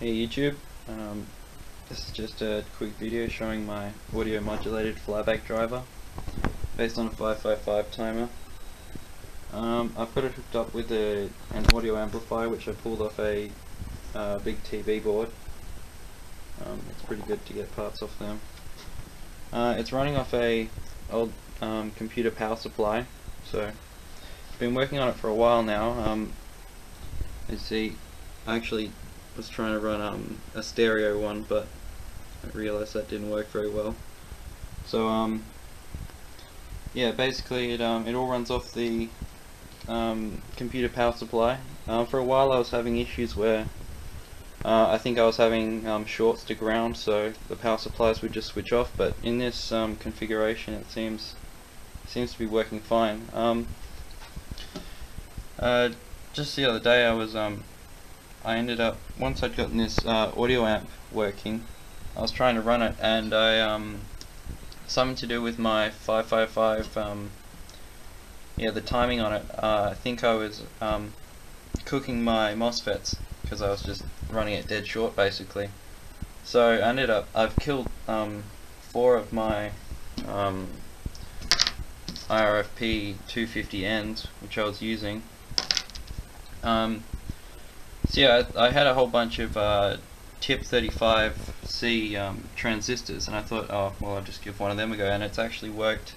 Hey YouTube, um, this is just a quick video showing my audio modulated flyback driver based on a 555 timer. Um, I've got it hooked up with a, an audio amplifier which I pulled off a uh, big TV board. Um, it's pretty good to get parts off them. Uh, it's running off a old um, computer power supply, so I've been working on it for a while now. Um, you see, I actually was trying to run um, a stereo one, but I realized that didn't work very well. So um, yeah, basically it um, it all runs off the um, computer power supply. Uh, for a while I was having issues where uh, I think I was having um, shorts to ground, so the power supplies would just switch off. But in this um, configuration, it seems seems to be working fine. Um, uh, just the other day, I was um, I ended up once I'd gotten this uh, audio amp working, I was trying to run it, and I um, something to do with my 555. Um, yeah, the timing on it. Uh, I think I was um, cooking my MOSFETs because I was just running it dead short basically. So I ended up, I've killed um, four of my um, IRFP 250Ns which I was using. Um, so yeah, I, I, had a whole bunch of uh, TIP 35C um, transistors and I thought, oh, well I'll just give one of them a go and it's actually worked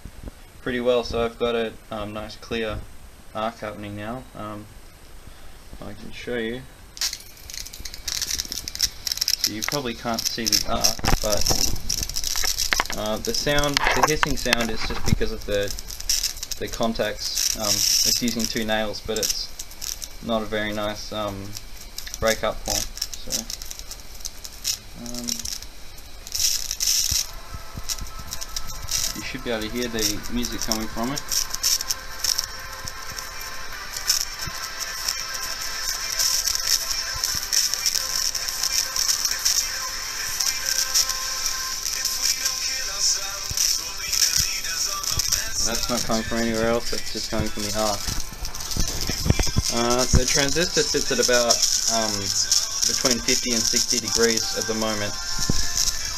pretty well so I've got a um, nice clear arc happening now. Um, I can show you. So you probably can't see the arc, but uh, the sound, the hissing sound is just because of the the contacts. Um, it's using two nails, but it's not a very nice um, breakup point. So, um, you should be able to hear the music coming from it. That's not coming from anywhere else, it's just coming from the arc. Uh, the transistor sits at about um, between 50 and 60 degrees at the moment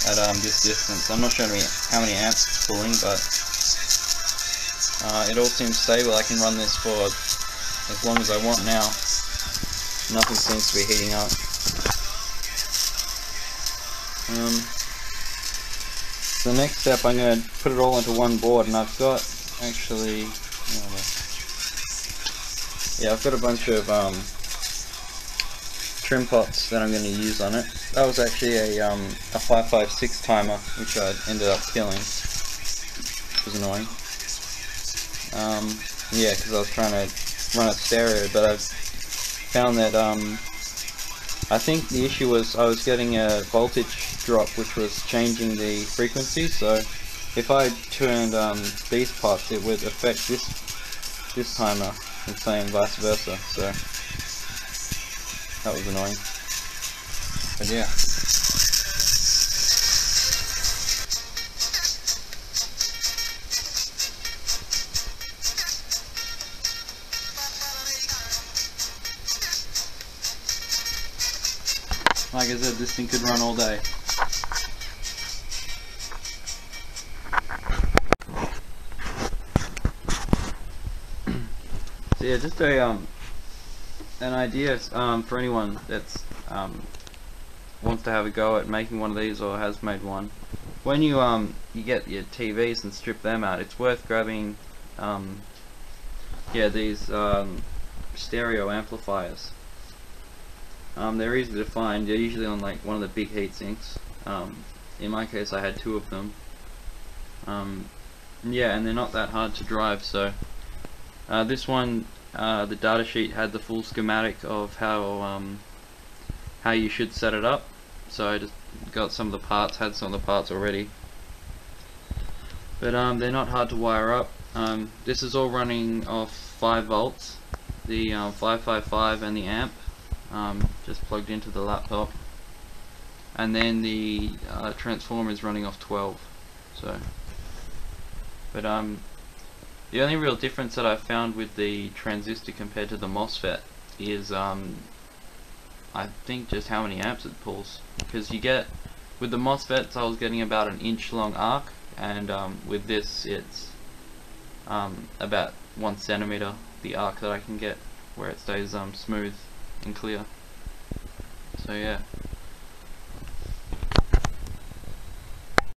at um, this distance. I'm not sure how many amps it's pulling, but uh, it all seems stable. I can run this for as long as I want now. Nothing seems to be heating up. Um, the next step, I'm going to put it all into one board, and I've got actually, yeah, I've got a bunch of um, trim pots that I'm going to use on it. That was actually a, um, a 556 timer, which I ended up killing, which was annoying. Um, yeah, because I was trying to run it stereo, but I've found that um, I think the issue was I was getting a voltage drop which was changing the frequency, so if I turned um, these pots, it would affect this this timer, and same vice versa. So that was annoying. But yeah. Like I said, this thing could run all day. So yeah, just a um, an idea um, for anyone that's um, wants to have a go at making one of these or has made one. When you um you get your TVs and strip them out, it's worth grabbing um, yeah these um, stereo amplifiers. Um, they're easy to find. They're usually on like one of the big heat sinks. Um, in my case, I had two of them. Um, yeah, and they're not that hard to drive. So uh, this one uh, the datasheet had the full schematic of how um, how you should set it up. So I just got some of the parts, had some of the parts already. But um, they're not hard to wire up. Um, this is all running off 5 volts the um, 555 and the amp um, just plugged into the laptop. And then the uh, transformer is running off 12 so. But um the only real difference that I've found with the transistor compared to the MOSFET is um, I think just how many amps it pulls. Because you get with the MOSFETs I was getting about an inch long arc and um, with this it's um, about one centimeter the arc that I can get where it stays um, smooth and clear. So yeah